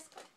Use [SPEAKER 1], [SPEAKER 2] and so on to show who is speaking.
[SPEAKER 1] fresco.